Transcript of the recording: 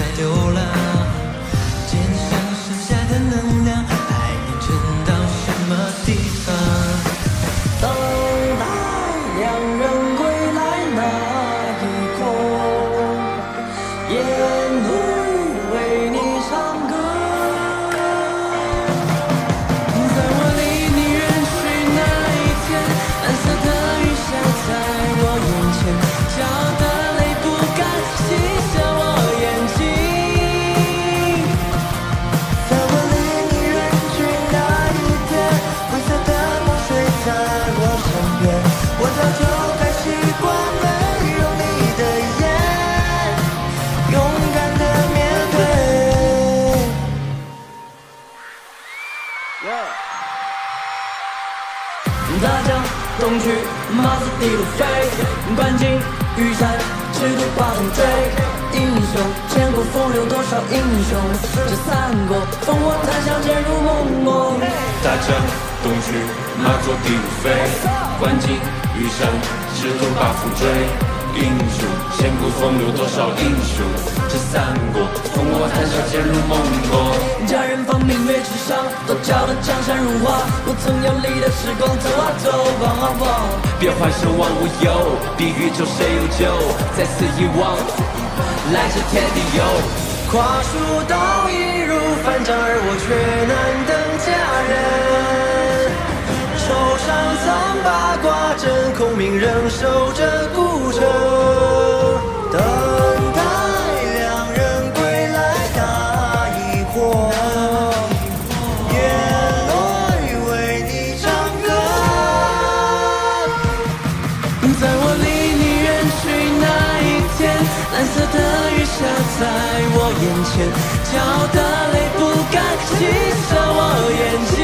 梦大江东去，马嘶地路飞，关进玉山，赤兔把风追。英雄千古风流多少英雄，这三国烽火谈笑间如梦梦。大江东去，马作地路飞，关进玉山，赤兔把风追。英雄千古风流多少英雄，这三国烽火谈笑间如梦梦。家人放明月之上，都叫得江山如画。不曾有力的时光走啊走，望啊望。别幻生忘无忧，比宇宙谁有救？再次遗忘，来自天地有。跨书道义如反掌，而我却难登佳人。手上藏八卦阵，孔明仍守着眼前，骄傲的泪不敢洗下我眼睛。